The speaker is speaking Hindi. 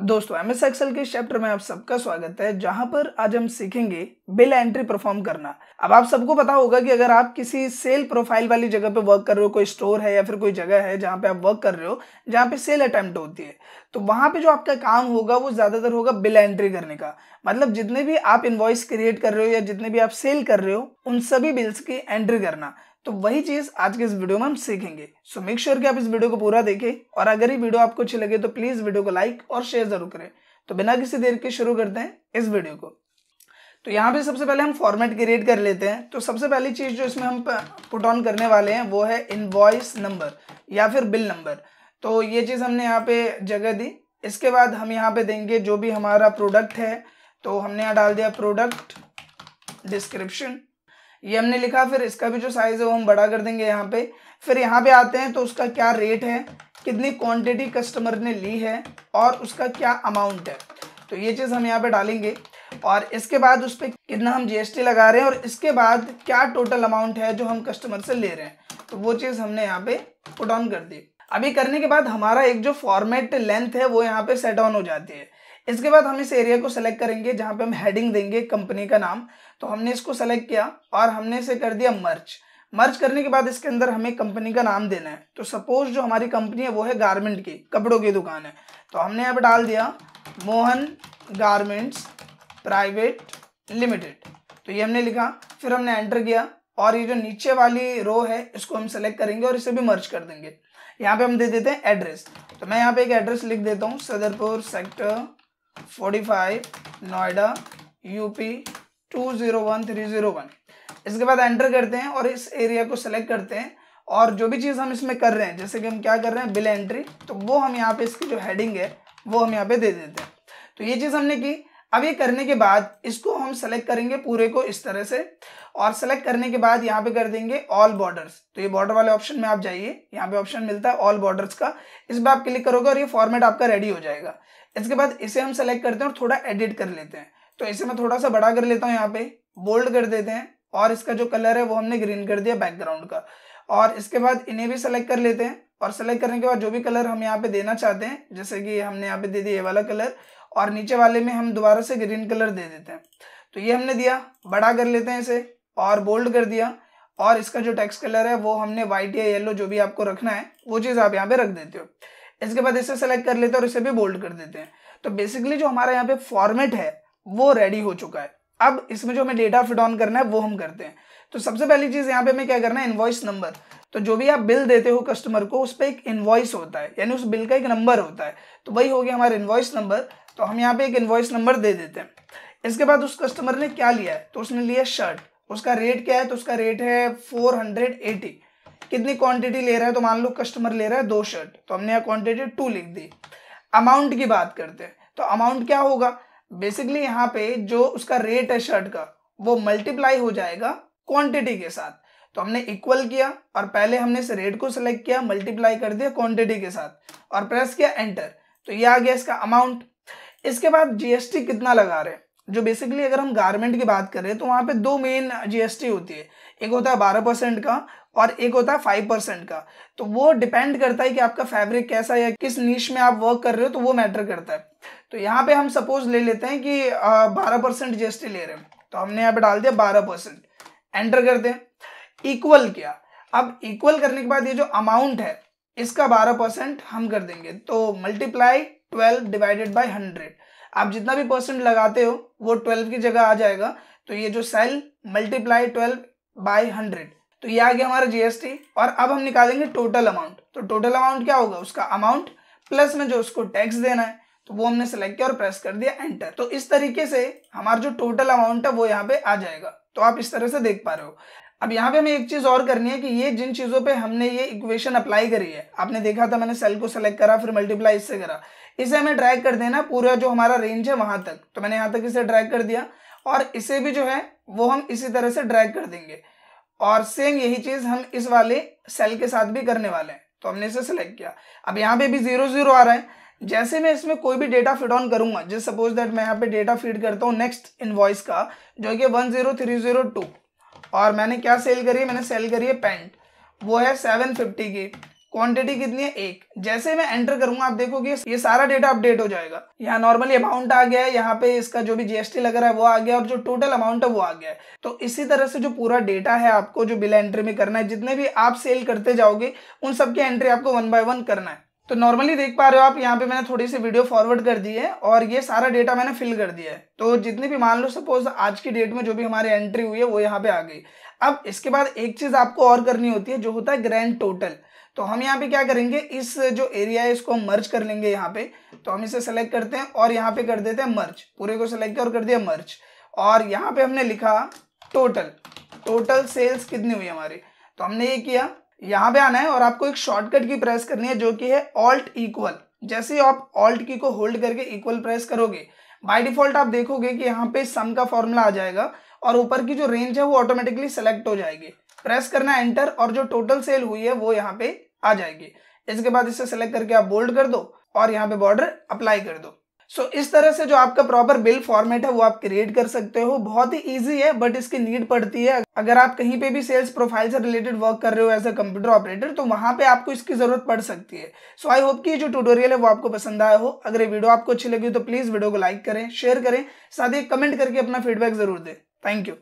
दोस्तों एम एस एक्सल के चैप्टर में आप सबका स्वागत है, जहाँ पर आज हम सीखेंगे बिल एंट्री परफॉर्म करना। अब आप सबको पता होगा कि अगर आप किसी सेल प्रोफ़ाइल वाली जगह पे वर्क कर रहे हो, कोई स्टोर है या फिर कोई जगह है जहाँ पे आप वर्क कर रहे हो, जहाँ पे सेल अटेम्प्ट होती है तो वहाँ पे जो आपका काम होगा वो ज़्यादातर होगा बिल एंट्री करने का। मतलब जितने भी आप इन्वॉइस क्रिएट कर रहे हो या जितने भी आप सेल कर रहे हो, उन सभी बिल्स की एंट्री करना। तो वही चीज़ आज के इस वीडियो में हम सीखेंगे। सो मेक श्योर कि आप इस वीडियो को पूरा देखें और अगर ये वीडियो आपको अच्छी लगे तो प्लीज़ वीडियो को लाइक और शेयर ज़रूर करें। तो बिना किसी देर के शुरू करते हैं इस वीडियो को। तो यहाँ पे सबसे पहले हम फॉर्मेट क्रिएट कर लेते हैं। तो सबसे पहली चीज़ जो इसमें हम पुट ऑन करने वाले हैं वो है इनवॉइस नंबर या फिर बिल नंबर तो ये चीज़ हमने यहाँ पे जगह दी। इसके बाद हम यहाँ पे देंगे जो भी हमारा प्रोडक्ट है। तो हमने यहाँ डाल दिया प्रोडक्ट डिस्क्रिप्शन ये हमने लिखा, फिर इसका भी जो साइज़ है वो हम बड़ा कर देंगे यहाँ पे। फिर यहाँ पे आते हैं तो उसका क्या रेट है, कितनी क्वांटिटी कस्टमर ने ली है और उसका क्या अमाउंट है। तो ये चीज़ हम यहाँ पे डालेंगे और इसके बाद उस पर कितना हम जीएसटी लगा रहे हैं और इसके बाद क्या टोटल अमाउंट है जो हम कस्टमर से ले रहे हैं। तो वो चीज़ हमने यहाँ पे पुट ऑन कर दी। अभी करने के बाद हमारा एक जो फॉर्मेट लेंथ है वो यहाँ पे सेट ऑन हो जाती है। इसके बाद हम इस एरिया को सेलेक्ट करेंगे जहाँ पे हम हेडिंग देंगे कंपनी का नाम। तो हमने इसको सेलेक्ट किया और हमने इसे कर दिया मर्च मर्ज करने के बाद इसके अंदर हमें कंपनी का नाम देना है। तो सपोज़ जो हमारी कंपनी है, वो है गारमेंट की, कपड़ों की दुकान है। तो हमने यहाँ पर डाल दिया मोहन गारमेंट्स प्राइवेट लिमिटेड तो ये हमने लिखा, फिर हमने एंटर किया और ये जो नीचे वाली रो है, इसको हम सेलेक्ट करेंगे और इसे भी मर्ज कर देंगे। यहाँ पे हम दे देते हैं एड्रेस तो मैं यहाँ पे एक एड्रेस लिख देता हूँ, सदरपुर सेक्टर 45 नोएडा, यूपी 201301 इसके बाद एंटर करते हैं और इस एरिया को सेलेक्ट करते हैं। और जो भी चीज़ हम इसमें कर रहे हैं, जैसे कि हम क्या कर रहे हैं, बिल एंट्री तो वो हम यहाँ पे इसकी जो हेडिंग है, वो हम यहाँ पे दे देते हैं। तो ये चीज़ हमने की अब ये करने के बाद इसको हम सेलेक्ट करेंगे पूरे को इस तरह से और सेलेक्ट करने के बाद यहाँ पे कर देंगे ऑल बॉर्डर्स तो ये बॉर्डर वाले ऑप्शन में आप जाइए, यहाँ पे ऑप्शन मिलता है ऑल बॉर्डर्स का। इस पर आप क्लिक करोगे और ये फॉर्मेट आपका रेडी हो जाएगा। इसके बाद इसे हम सेलेक्ट करते हैं और थोड़ा एडिट कर लेते हैं। तो इसे मैं थोड़ा सा बड़ा कर लेता हूँ यहाँ पे बोल्ड कर देते हैं और इसका जो कलर है वो हमने ग्रीन कर दिया बैकग्राउंड का। और इसके बाद इन्हें भी सेलेक्ट कर लेते हैं और सेलेक्ट करने के बाद जो भी कलर हम यहाँ पे देना चाहते हैं, जैसे कि हमने यहाँ पे दे दिया ये वाला कलर और नीचे वाले में हम दोबारा से ग्रीन कलर दे देते हैं। तो ये हमने दिया, बड़ा कर लेते हैं इसे, और बोल्ड कर दिया। और इसका जो टेक्स्ट कलर है, वो हमने व्हाइट या येलो जो भी आपको रखना है, वो चीज़ आप यहाँ पे रख देते हो। इसके बाद इसे सेलेक्ट कर लेते हैं और इसे भी बोल्ड कर देते हैं। तो बेसिकली जो हमारा यहाँ पे फॉर्मेट है, वो रेडी हो चुका है। अब इसमें जो हमें डेटा फिट ऑन करना है, वो हम करते हैं। तो सबसे पहली चीज़ यहाँ पे हमें क्या करना है? इन्वॉइस नंबर तो जो भी आप बिल देते हो कस्टमर को, उस पर एक इन्वॉइस होता है, यानी उस बिल का एक नंबर होता है। तो वही हो गया हमारा इन्वॉइस नंबर तो हम यहाँ पे एक इन्वॉइस नंबर दे देते हैं। इसके बाद उस कस्टमर ने क्या लिया है? तो उसने लिया शर्ट उसका रेट क्या है? तो उसका रेट है फोर हंड्रेड एटी कितनी क्वांटिटी ले रहा है? तो मान लो कस्टमर ले रहा है दो शर्ट तो हमने यहाँ क्वांटिटी टू लिख दी। अमाउंट की बात करते हैं। तो अमाउंट क्या होगा? बेसिकली यहाँ पे जो उसका रेट है शर्ट का, वो मल्टीप्लाई हो जाएगा क्वांटिटी के साथ। तो हमने इक्वल किया और पहले हमने इस रेट को सिलेक्ट किया मल्टीप्लाई कर दिया क्वांटिटी के साथ और प्रेस किया एंटर तो ये आ गया इसका अमाउंट इसके बाद जीएसटी कितना लगा रहे हैं? जो बेसिकली अगर हम गारमेंट की बात करें तो वहाँ पे दो मेन जीएसटी होती है। एक होता है बारह परसेंट का और एक होता है फाइव परसेंट का। तो वो डिपेंड करता है कि आपका फैब्रिक कैसा है, किस नीच में आप वर्क कर रहे हो तो वो मैटर करता है। तो यहाँ पे हम सपोज़ ले लेते हैं कि बारह परसेंट जीएसटी ले रहे हैं। तो हमने यहाँ पे डाल दिया बारह परसेंट। एंटर कर हैं इक्वल किया। अब इक्वल करने के बाद ये जो अमाउंट है, इसका बारह परसेंट हम कर देंगे। तो multiply twelve divided by hundred. आप जितना भी परसेंट लगाते हो, वो ट्वेल्व की जगह आ जाएगा। तो ये जो cell multiply twelve by hundred. तो ये आ गया हमारा जीएसटी और अब हम निकालेंगे टोटल अमाउंट तो टोटल अमाउंट क्या होगा? उसका अमाउंट प्लस में जो उसको टैक्स देना है तो वो हमने सेलेक्ट किया और प्रेस कर दिया एंटर तो इस तरीके से हमारा जो टोटल अमाउंट है, वो यहाँ पे आ जाएगा। तो आप इस तरह से देख पा रहे हो। अब यहाँ पे हमें एक चीज़ और करनी है कि ये जिन चीज़ों पे हमने ये इक्वेशन अप्लाई करी है, आपने देखा था मैंने सेल को सेलेक्ट करा, फिर मल्टीप्लाई इससे करा। इसे हमें ड्रैग कर देना पूरा जो हमारा रेंज है वहाँ तक। तो मैंने यहाँ तक इसे ड्रैग कर दिया और इसे भी जो है, वो हम इसी तरह से ड्रैग कर देंगे। और सेम यही चीज़ हम इस वाले सेल के साथ भी करने वाले हैं। तो हमने इसे सेलेक्ट किया। अब यहाँ पे भी ज़ीरो ज़ीरो आ रहा है। जैसे मैं इसमें कोई भी डेटा फिट ऑन करूँगा जैसे सपोज़ दैट मैं यहाँ पे डेटा फ़ीड करता हूँ नेक्स्ट इनवॉइस का, जो कि one zero three zero two और मैंने क्या सेल करी है? मैंने सेल करी है पेंट वो है सेवन फिफ्टी की। क्वांटिटी कितनी है? एक। जैसे मैं एंटर करूँगा, आप देखोगे ये सारा डेटा अपडेट हो जाएगा। यहाँ नॉर्मली अमाउंट आ गया है, यहाँ पे इसका जो भी जीएसटी लग रहा है वो आ गया और जो टोटल अमाउंट है वो आ गया है। तो इसी तरह से जो पूरा डेटा है आपको, जो बिल एंट्री में करना है, जितने भी आप सेल करते जाओगे, उन सबकी एंट्री आपको वन बाय वन करना है। तो नॉर्मली देख पा रहे हो आप, यहाँ पे मैंने थोड़ी सी वीडियो फॉरवर्ड कर दी है और ये सारा डेटा मैंने फिल कर दिया है। तो जितने भी मान लो सपोज़ आज की डेट में जो भी हमारी एंट्री हुई है, वो यहाँ पे आ गई। अब इसके बाद एक चीज़ आपको और करनी होती है, जो होता है ग्रैंड टोटल तो हम यहाँ पे क्या करेंगे, इस जो एरिया है, इसको हम मर्ज कर लेंगे यहाँ पे। तो हम इसे सेलेक्ट करते हैं और यहाँ पे कर देते हैं मर्ज पूरे को सेलेक्ट और कर दिया मर्ज और यहाँ पे हमने लिखा टोटल टोटल सेल्स कितनी हुई हमारी? तो हमने ये किया यहाँ पे आना है और आपको एक शॉर्टकट की प्रेस करनी है जो कि है ऑल्ट इक्वल जैसे आप ऑल्ट की को होल्ड करके इक्वल प्रेस करोगे बाय डिफ़ॉल्ट आप देखोगे कि यहाँ पे सम का फॉर्मूला आ जाएगा और ऊपर की जो रेंज है वो ऑटोमेटिकली सेलेक्ट हो जाएगी। प्रेस करना एंटर और जो टोटल सेल हुई है वो यहाँ पे आ जाएगी। इसके बाद इसे सेलेक्ट करके आप बोल्ड कर दो और यहाँ पे बॉर्डर अप्लाई कर दो। सो so, इस तरह से जो आपका प्रॉपर बिल फॉर्मेट है वो आप क्रिएट कर सकते हो। बहुत ही इजी है बट इसकी नीड पड़ती है। अगर आप कहीं पे भी सेल्स प्रोफ़ाइल से रिलेटेड वर्क कर रहे हो एज अ कंप्यूटर ऑपरेटर तो वहाँ पे आपको इसकी ज़रूरत पड़ सकती है। सो आई होप कि जो ट्यूटोरियल है वो आपको पसंद आया हो। अगर ये वीडियो आपको अच्छी लगी तो प्लीज़ वीडियो को लाइक करें शेयर करें। साथ ही कमेंट करके अपना फीडबैक ज़रूर दें। Thank you